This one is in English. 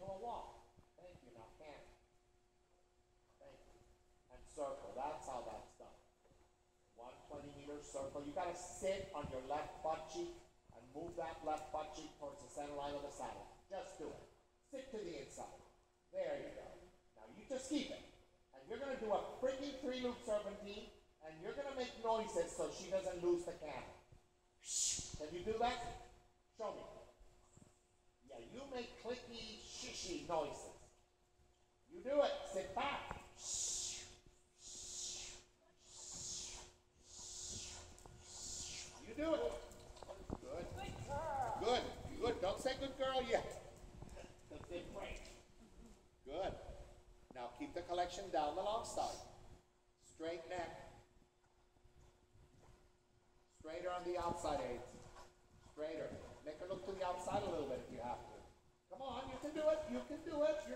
into a walk. Thank you. Now can. Thank you. And circle. That's how that's done. 120 meter circle. You gotta sit on your left butt cheek and move that left butt cheek towards the center line of the saddle. Just do it. Sit to the inside. There you go. Now you just keep it. And you're gonna do a freaking three loop serpentine and you're gonna make noises so she doesn't lose the camera. Shh. Can you do that? Noises. You do it. Sit back. You do it. Good. Good. Good. Don't say good girl yet. Good. Now keep the collection down the long side. Straight neck. Straighter on the outside aids. Straighter. Make her look to the outside you can do it.